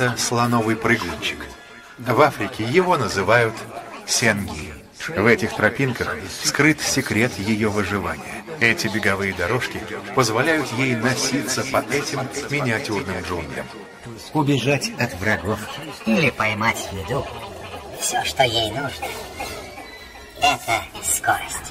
Это слоновый прыгунчик. В Африке его называют сенги. В этих тропинках скрыт секрет ее выживания. Эти беговые дорожки позволяют ей носиться по этим миниатюрным джунглям. Убежать от врагов. Или поймать еду. Все, что ей нужно, это скорость.